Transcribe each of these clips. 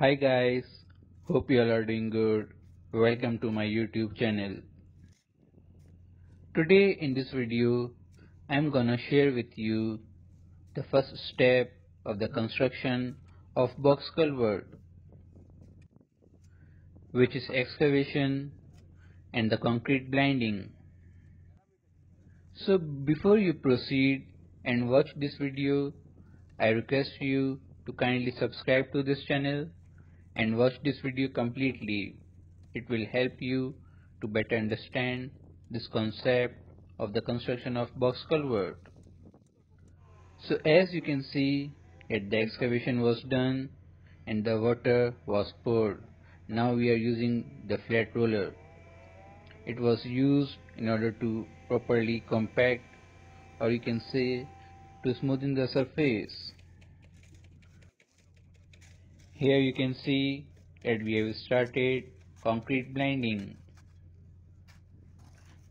Hi guys, hope you all are doing good. Welcome to my YouTube channel. Today in this video, I'm gonna share with you the first step of the construction of box culvert, which is excavation and the concrete blinding. So before you proceed and watch this video, I request you to kindly subscribe to this channel and watch this video completely. It will help you to better understand this concept of the construction of box culvert. So as you can see that the excavation was done and the water was poured. Now we are using the flat roller. It was used in order to properly compact or you can say to smoothen the surface. Here you can see that we have started concrete blinding.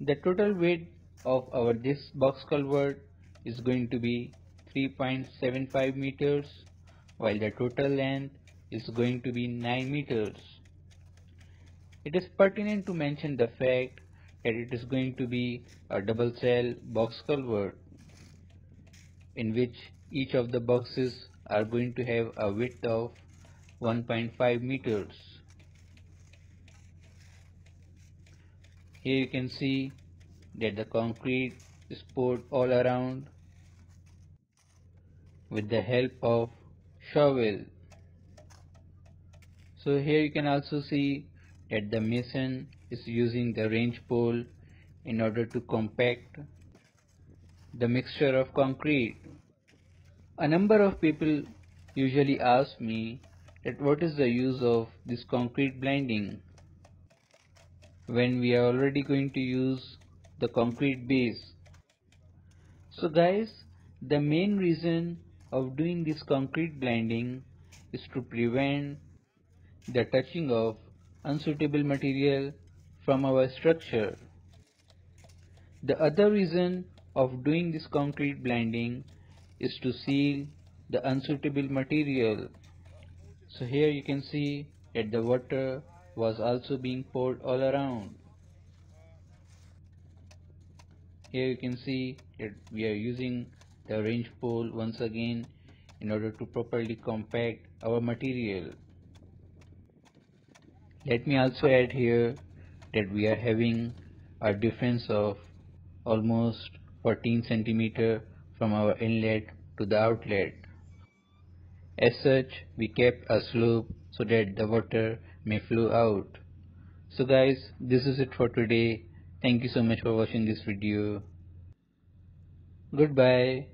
The total weight of our this box culvert is going to be 3.75 meters while the total length is going to be 9 meters. It is pertinent to mention the fact that it is going to be a double cell box culvert in which each of the boxes are going to have a width of 1.5 meters. Here you can see that the concrete is poured all around with the help of shovel. So here you can also see that the mason is using the range pole in order to compact the mixture of concrete. A number of people usually ask me that what is the use of this concrete blinding when we are already going to use the concrete base. So guys, the main reason of doing this concrete blinding is to prevent the touching of unsuitable material from our structure. The other reason of doing this concrete blinding is to seal the unsuitable material. So here you can see that the water was also being poured all around. Here you can see that we are using the range pole once again in order to properly compact our material. Let me also add here that we are having a difference of almost 14 centimeter from our inlet to the outlet. As such, we kept a slope so that the water may flow out. So guys, this is it for today. Thank you so much for watching this video. Goodbye.